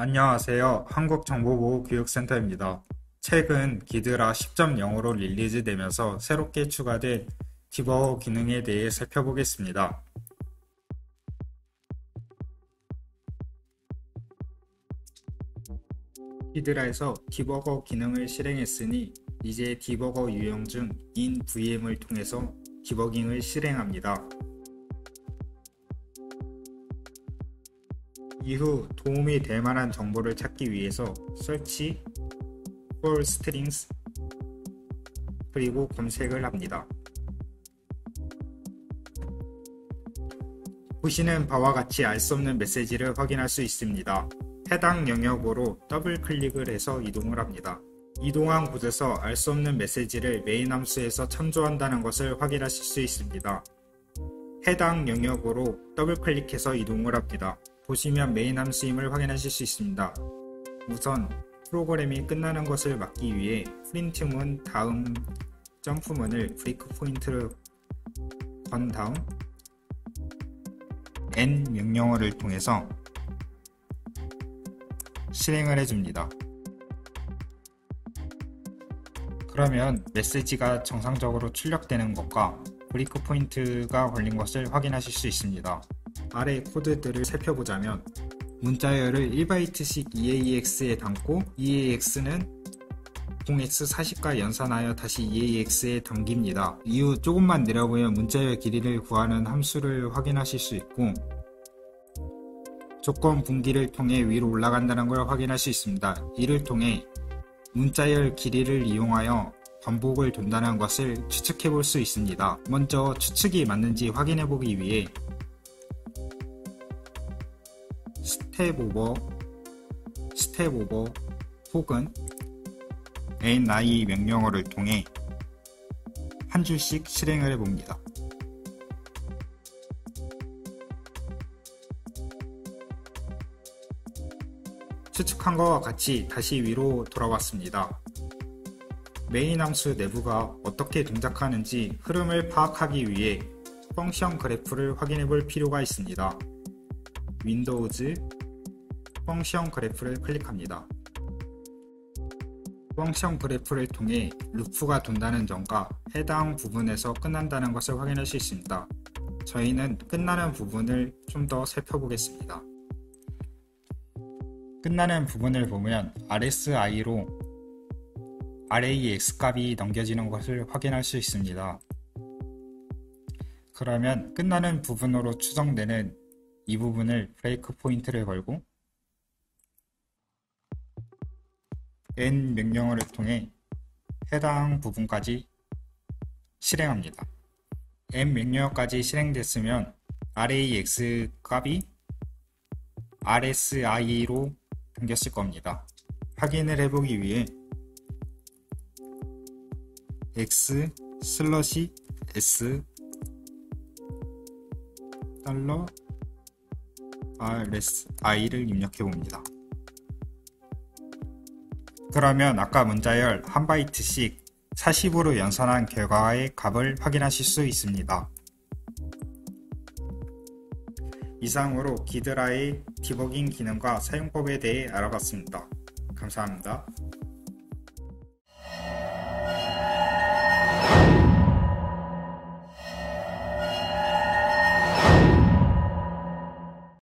안녕하세요. 한국정보보호교육센터입니다. 최근 기드라 10.0으로 릴리즈되면서 새롭게 추가된 디버거 기능에 대해 살펴보겠습니다. 기드라에서 디버거 기능을 실행했으니 이제 디버거 유형 중 inVM을 통해서 디버깅을 실행합니다. 이후 도움이 될 만한 정보를 찾기 위해서 search for strings 그리고 검색을 합니다. 보시는 바와 같이 알 수 없는 메시지를 확인할 수 있습니다. 해당 영역으로 더블 클릭을 해서 이동을 합니다. 이동한 곳에서 알 수 없는 메시지를 메인 함수에서 참조한다는 것을 확인하실 수 있습니다. 해당 영역으로 더블 클릭해서 이동을 합니다. 보시면 메인 함수임을 확인하실 수 있습니다. 우선 프로그램이 끝나는 것을 막기 위해 프린트문 다음 점프문을 breakpoint를 건 다음 n 명령어를 통해서 실행을 해줍니다. 그러면 메시지가 정상적으로 출력되는 것과 브레이크 포인트가 걸린 것을 확인하실 수 있습니다. 아래 코드들을 살펴보자면 문자열을 1바이트씩 EAX에 담고 EAX는 0x40과 연산하여 다시 EAX에 담깁니다. 이후 조금만 내려보면 문자열 길이를 구하는 함수를 확인하실 수 있고 조건 분기를 통해 위로 올라간다는 걸 확인할 수 있습니다. 이를 통해 문자열 길이를 이용하여 반복을 돈다는 것을 추측해 볼 수 있습니다. 먼저 추측이 맞는지 확인해 보기 위해 step over, step over 혹은 ni 명령어를 통해 한 줄씩 실행을 해봅니다. 추측한 것과 같이 다시 위로 돌아왔습니다. 메인 함수 내부가 어떻게 동작하는지 흐름을 파악하기 위해 function graph를 확인해 볼 필요가 있습니다. Windows function graph를 클릭합니다. function graph를 통해 루프가 돈다는 점과 해당 부분에서 끝난다는 것을 확인할 수 있습니다. 저희는 끝나는 부분을 좀 더 살펴보겠습니다. 끝나는 부분을 보면 RSI로 RA의 X값이 넘겨지는 것을 확인할 수 있습니다. 그러면 끝나는 부분으로 추정되는 이 부분을 브레이크 포인트를 걸고 n 명령어를 통해 해당 부분까지 실행합니다. n 명령어까지 실행됐으면 RAX 값이 RSI로 당겼을 겁니다. 확인을 해보기 위해 x 슬러시 s 달러 RSI를 입력해 봅니다. 그러면 아까 문자열 한 바이트씩 40으로 연산한 결과의 값을 확인하실 수 있습니다. 이상으로 기드라의 디버깅 기능과 사용법에 대해 알아봤습니다. 감사합니다.